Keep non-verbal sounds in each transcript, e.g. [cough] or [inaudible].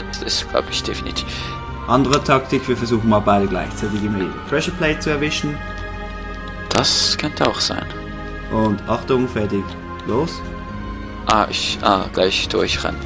das ist, glaube ich, definitiv. Andere Taktik, wir versuchen mal beide gleichzeitig immer die Pressure Plate zu erwischen. Das könnte auch sein. Und Achtung, fertig, los. Ah, ich, ah, gleich durchrennen.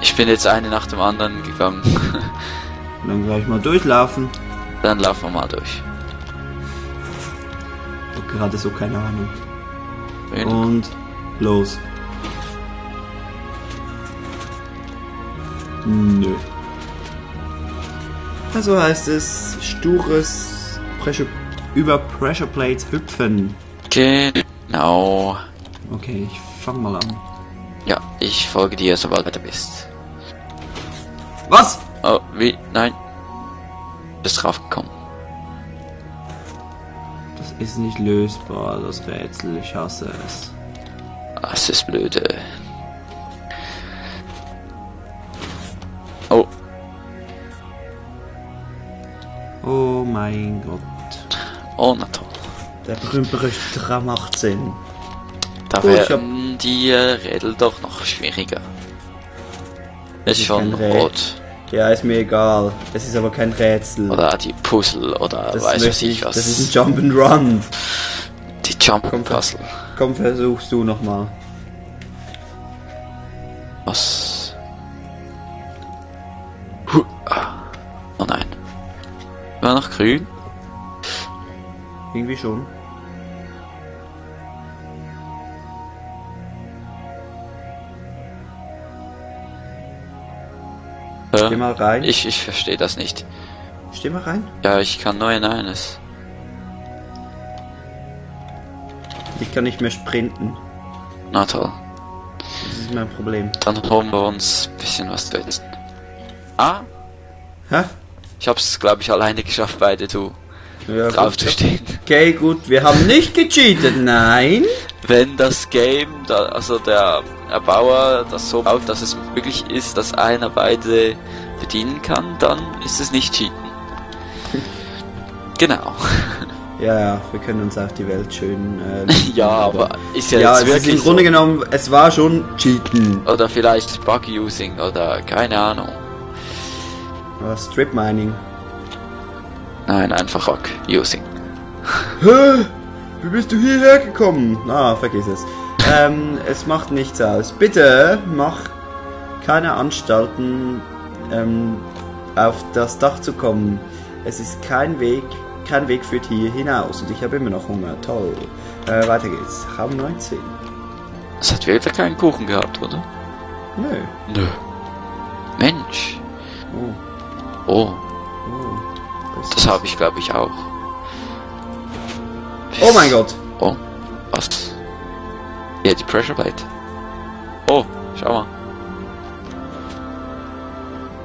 Ich bin jetzt eine nach dem anderen gegangen. [laughs] Dann gleich mal durchlaufen. Dann laufen wir mal durch. Gerade so keine Ahnung. Und los. Nö. Also heißt es stures Pressure, über Pressure Plates hüpfen. Genau. Okay, ich fang mal an. Ja, ich folge dir, sobald du weiter bist. Was? Oh, wie? Nein. Bist draufgekommen. Das ist nicht lösbar, das Rätsel. Ich hasse es. Das ist blöde. Mein Gott. oh na toll. Der berühmt-berüchtigte Ram 18. Da werden die äh, Rätsel doch noch schwieriger. Es ist schon rot. Ja, ist mir egal. Es ist aber kein Rätsel. Oder die Puzzle oder das weiß ich was. Das ist ein Jump and Run. die Jump Puzzle. Komm, versuchst du nochmal. Was? Grün? Irgendwie schon. Hä? Geh mal rein. Ich, ich verstehe das nicht. Steh mal rein. Ja, ich kann nur in eines. Ich kann nicht mehr sprinten. Na toll. Das ist mein Problem. Dann holen wir uns ein bisschen was zu essen. Ah, Hä? Ich hab's, glaube ich, alleine geschafft, beide du Ja, drauf gut. zu stehen. Okay, gut. Wir haben nicht gecheatet. Nein. Wenn das Game, da, also der Erbauer das so baut, dass es möglich ist, dass einer beide bedienen kann, dann ist es nicht Cheaten. Genau. [laughs] Ja, ja. Wir können uns auch die Welt schön. Äh, [laughs] Ja, aber ist ja, ja, jetzt es ist wirklich im Grunde so. genommen, es war schon Cheaten. Oder vielleicht Bug-Using oder keine Ahnung. Aber Strip Mining. Nein, einfach Bug-Using. Hä? Wie bist du hierher gekommen? Ah, vergiss es. ähm, [laughs] es macht nichts aus. Bitte mach keine Anstalten, ähm, auf das Dach zu kommen. Es ist kein Weg, kein Weg führt hier hinaus. Und ich habe immer noch Hunger. Toll. Äh, weiter geht's. Raum 19. Es hat wieder keinen Kuchen gehabt, oder? Nö. Nö. Mensch. Oh, Oh, das habe ich glaube ich auch. Oh mein Gott. Oh, was? Ja, die Pressure Plate. Oh, schau mal.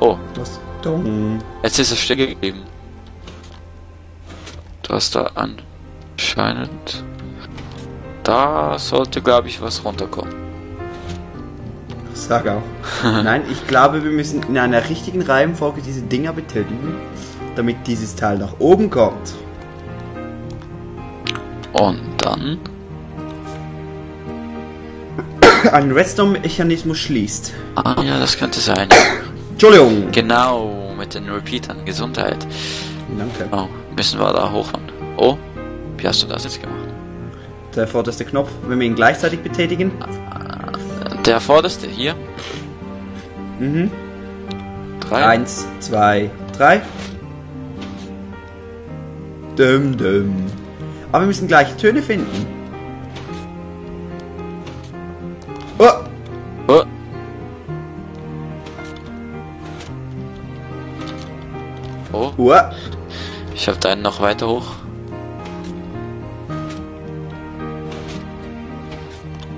Oh, Was? Dumm. jetzt ist es still geblieben. Du hast da anscheinend... Da sollte, glaube ich, was runterkommen. Sag auch. [laughs] Nein, ich glaube, wir müssen in einer richtigen Reihenfolge diese Dinger betätigen, damit dieses Teil nach oben kommt. Und dann... [coughs] Ein Redstone-Mechanismus schließt. Ah ja, das könnte sein. Entschuldigung. Genau, mit den Repeatern. Gesundheit. Danke. Oh, müssen wir da hochfahren. Oh, wie hast du das jetzt gemacht? Der vorderste Knopf, wenn wir ihn gleichzeitig betätigen. Der vorderste, hier. Mhm. Drei. Eins, zwei, drei. Dum, dum. Aber wir müssen gleiche Töne finden. Oh, Oh. Oh, oh. ich hab deinen noch weiter hoch.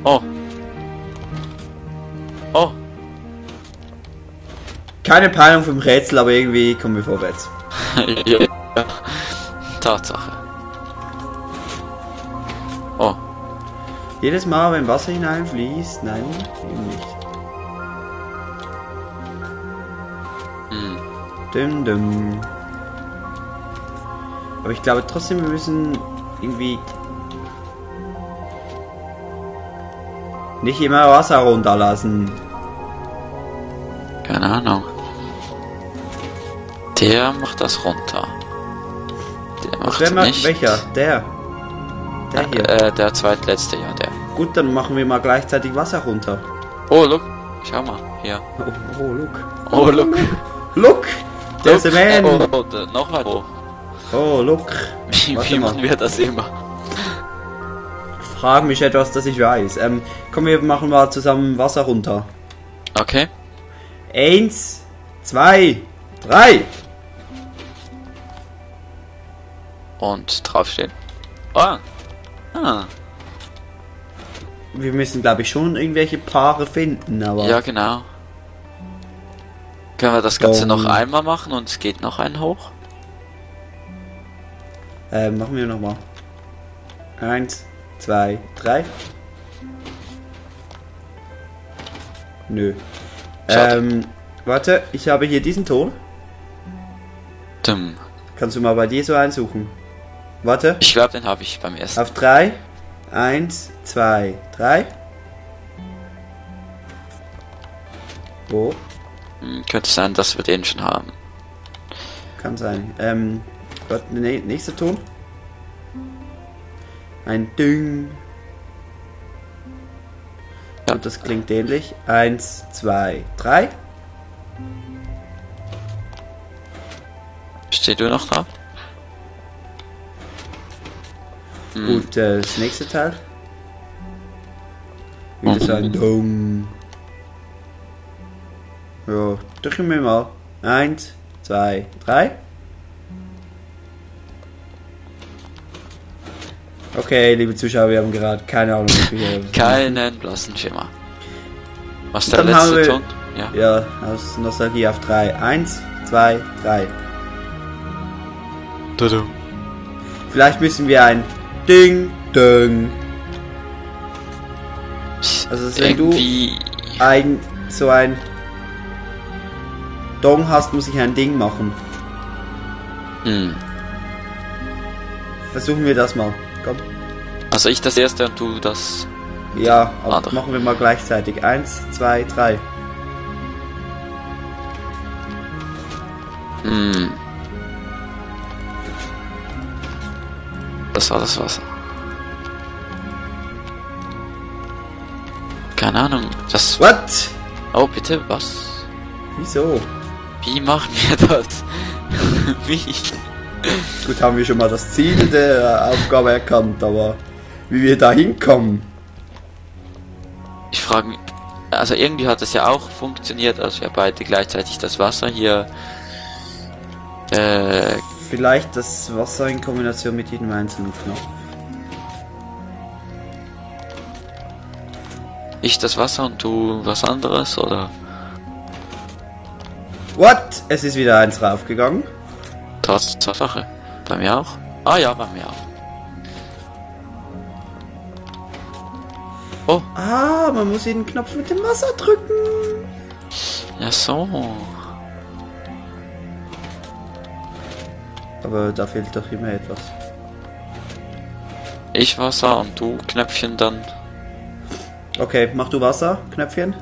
Oh. Oh. Keine Peilung vom Rätsel, aber irgendwie kommen wir vorwärts. [laughs] ja. Tatsache. Oh. Jedes Mal, wenn Wasser hineinfließt, nein, eben nicht. Hm. Dum, dum. Aber ich glaube trotzdem, wir müssen irgendwie nicht immer Wasser runterlassen. Keine Ahnung. Der macht das runter. Der macht Wer macht nicht. welcher? Der. Der hier. Äh, der zweitletzte, ja, der. Gut, dann machen wir mal gleichzeitig Wasser runter. Oh, look. Schau mal, hier. Oh, oh look. Oh, look. Look! There's a man! Oh, oh, oh, noch mal. Oh. Oh, look. Wie, wie machen wir das immer? Frag mich etwas, das ich weiß. Ähm, komm, wir machen mal zusammen Wasser runter. Okay. Eins, zwei, drei. Und draufstehen. Ah. Ah. Wir müssen, glaube ich, schon irgendwelche Paare finden, aber... Ja, genau. Können wir das Ganze Um. noch einmal machen und es geht noch einen hoch? Äh, machen wir nochmal. Eins, zwei, drei. Nö. Schade. Ähm, warte, ich habe hier diesen Ton. Dumm. Kannst du mal bei dir so einsuchen? Warte, Ich glaube, den habe ich beim ersten. auf drei. Eins, zwei, drei. Wo? Hm, könnte sein, dass wir den schon haben. Kann sein. Ähm, warte, nee, nächster Ton. Ein Ding. Ja. Und das klingt ähnlich. Eins, zwei, drei. Steht du noch drauf? Hm, Gut, äh, das nächste Teil. Wieder so ein Dong. Ja, drücken wir mal. Eins, zwei, drei. Okay, liebe Zuschauer, wir haben gerade keine Ahnung, wie wir [laughs] hier. Keinen blassen Schimmer. Was der letzte wir- Ton? Ja. Ja, aus Nostalgie auf drei. Eins, zwei, drei. Tudu. Vielleicht müssen wir ein Ding, Ding. Also, wenn du- Irgendwie. Ein, so ein Dong hast, muss ich ein Ding machen. Hm. Versuchen wir das mal. Komm. Also ich das erste und du das. Ja, aber machen wir mal gleichzeitig. Eins, zwei, drei. Hm. Das war das Wasser. Keine Ahnung. Das. What? Oh, bitte, was? Wieso? Wie machen wir das? [laughs] Wie? Gut, haben wir schon mal das Ziel der Aufgabe erkannt, aber wie wir da hinkommen. Ich frage mich. Also irgendwie hat es ja auch funktioniert, als wir beide gleichzeitig das Wasser hier. Äh, Vielleicht das Wasser in Kombination mit jedem einzelnen Knopf. ich das Wasser und du was anderes, oder? What? Es ist wieder eins raufgegangen. Tatsache. Bei mir auch? Ah ja, bei mir auch. Oh, Ah, man muss jeden Knopf mit dem Wasser drücken. ja so. Aber da fehlt doch immer etwas. Ich Wasser und du Knöpfchen dann. Okay, mach du Wasser, Knöpfchen.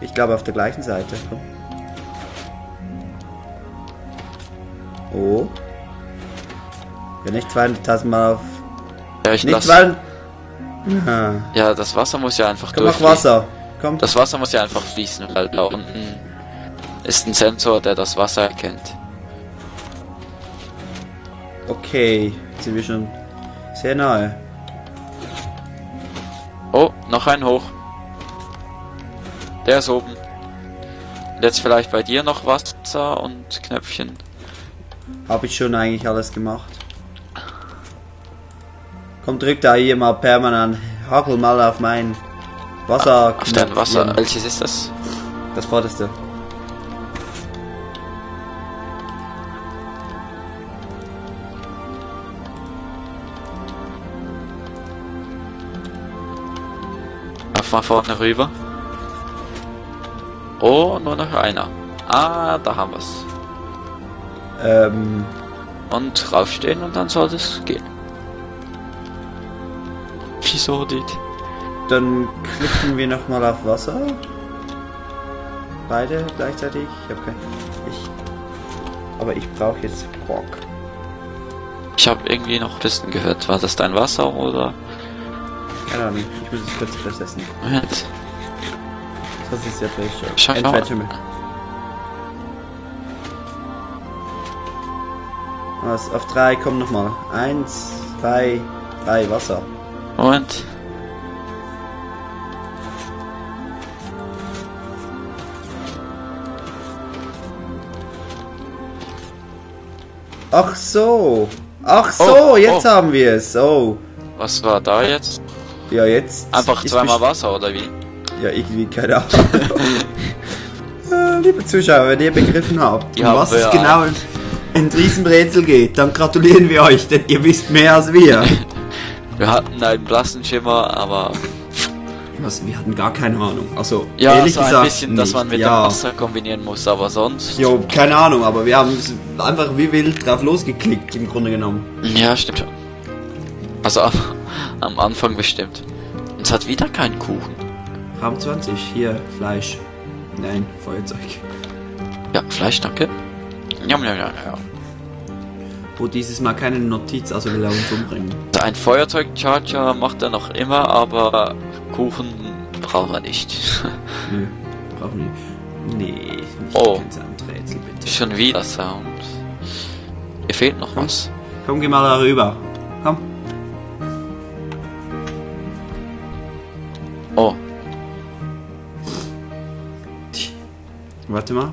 Ich glaube auf der gleichen Seite. Komm. Oh. Ja, nicht 200.000 Mal auf. Ja, ich Nicht lass. 200. Ah. Ja, das Wasser muss ja einfach Komm, durchfließen. Wasser. Komm. Das Wasser muss ja einfach fließen, weil da unten ist ein Sensor, der das Wasser erkennt. Okay, jetzt sind wir schon sehr nahe. Oh, noch ein hoch. Der ist oben. Und jetzt vielleicht bei dir noch Wasser und Knöpfchen. Habe ich schon eigentlich alles gemacht. Komm, drück da hier mal permanent. Hagel mal auf mein Wasser. Auf dein Wasser. Welches ist das? Das vorderste. Auf mal vorne rüber. Oh, nur noch einer. Ah, da haben wir's. Ähm, Und raufstehen und dann soll es gehen. Wieso nicht? dann klicken wir nochmal auf Wasser. beide gleichzeitig. Ich habe kein. Ich. Aber ich brauche jetzt Quark. Ich habe irgendwie noch Pisten gehört. War das dein Wasser oder? Keine Ahnung, ich muss es kurz versetzen. Moment. Das ist ja durch. Scheinbar. Entweder Was? Auf drei, komm nochmal. Eins, zwei, drei, Wasser. Moment. Ach so. Ach so, Oh, jetzt oh. haben wir es. Oh. Was war da jetzt? Ja, jetzt. Einfach zweimal Wasser oder wie? Ja, irgendwie, keine Ahnung. [laughs] äh, liebe Zuschauer, wenn ihr begriffen habt, um was es genau in, in diesem Rätsel geht, dann gratulieren wir euch, denn ihr wisst mehr als wir. Wir hatten einen blassen Schimmer, aber Was, wir hatten gar keine Ahnung. Also, ja, ehrlich so ein gesagt, bisschen, dass nicht. man mit ja. dem Wasser kombinieren muss, aber sonst. Jo, keine Ahnung, aber wir haben es einfach wie wild drauf losgeklickt, im Grunde genommen. Ja, stimmt schon. Also am, am Anfang bestimmt. Und es hat wieder keinen Kuchen. Raum 20, hier, Fleisch. Nein, Feuerzeug. Ja, Fleisch, danke. Ja, ja, ja, ja. Wo dieses Mal keine Notiz, also will er uns umbringen. Ein Feuerzeug-Charger macht er noch immer, aber Kuchen braucht er nicht. [laughs] Nö, brauchen wir nicht. Nee, nicht Oh. kein Soundrätsel, bitte. Schon wieder Sound. Hier fehlt noch was. Komm, geh mal darüber. Komm. Oh, Warte mal.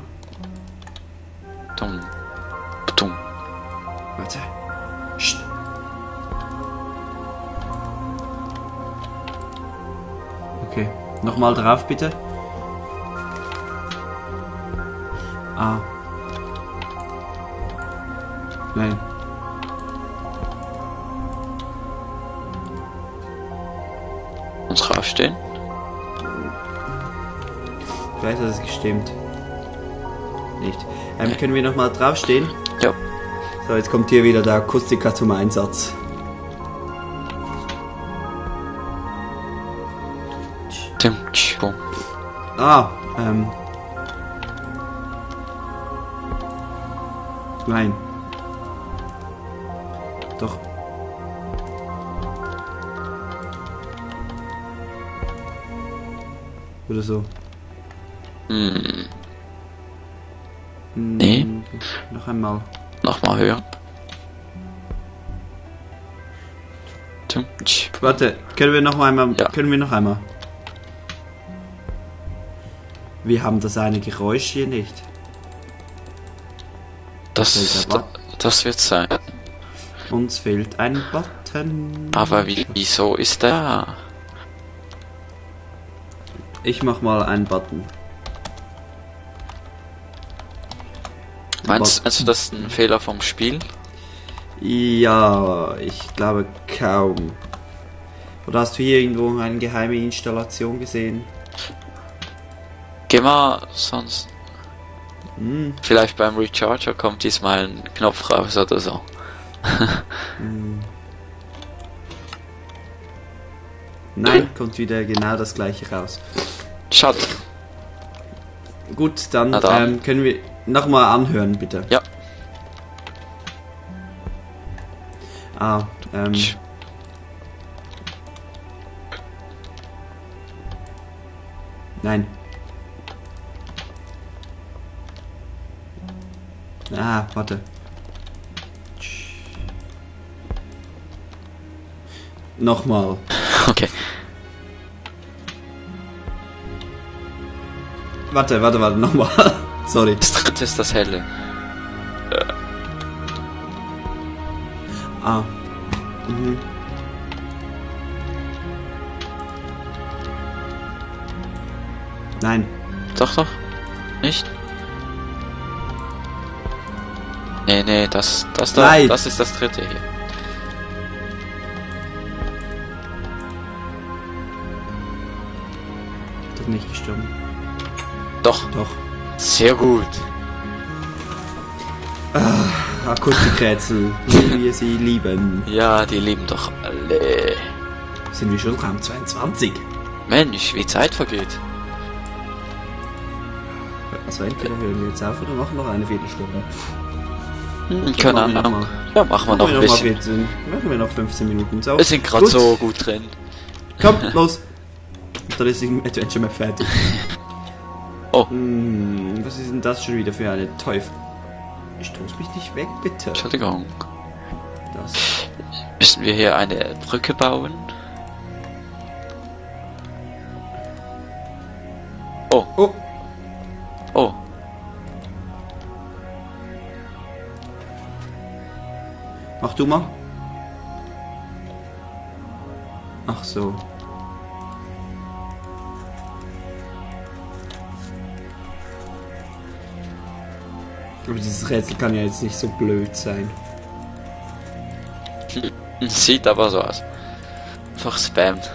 Nochmal drauf, bitte. Ah. Nein. Und draufstehen. Ich weiß, dass es gestimmt. Nicht. Ähm, können wir nochmal draufstehen? Ja. So, jetzt kommt hier wieder der Akustiker zum Einsatz. Ah, ähm. Nein. Doch. Oder so. Hm, Hm, Nee. Noch einmal. nochmal bumm. Warte, können wir noch einmal? Ja. Können wir noch einmal? Wir haben das eine Geräusch hier nicht. Das, war? das wird sein. Uns fehlt ein Button. Aber wie, wieso ist der? Ich mach mal einen Button. Meinst, meinst du, das ist ein Fehler vom Spiel? Ja, ich glaube kaum. Oder hast du hier irgendwo eine geheime Installation gesehen? Geh mal sonst. Hm, Vielleicht beim Recharger kommt diesmal ein Knopf raus oder so. nein, kommt wieder genau das gleiche raus. Schade. Gut, dann, dann. Ähm, können wir nochmal anhören, bitte. Ja. Ah, ähm, Tsch. nein. Ah, warte. Nochmal. Okay. Warte, warte, warte, nochmal. [laughs] Sorry. Das dritte ist das helle. Ah. Mhm. Nein. Doch, doch. Nicht? Nee, nee, das, das da, Nein. das ist das dritte hier. Das ist nicht gestorben. Doch, Doch. sehr gut. Akustikrätsel, wie wir sie lieben. Ja, die lieben doch alle. Sind wir schon Raum 22? Mensch, wie Zeit vergeht. Also entweder hören wir jetzt auf oder machen noch eine Viertelstunde. Hm, keine Ahnung. Ja, machen wir noch ein bisschen. 14. Machen wir noch 15 Minuten. So. Wir sind gerade so gut drin. Komm, [laughs] los. Dann ist die Adventure Map fertig. Oh. Hm, was ist denn das schon wieder für eine Teufel? Ich stoß mich nicht weg, bitte. Entschuldigung. Das. Müssen wir hier eine Brücke bauen? Oh, Oh, oh. Mach du mal. Ach so. Aber dieses Rätsel kann ja jetzt nicht so blöd sein. [laughs] Sieht aber so aus. Einfach spammt.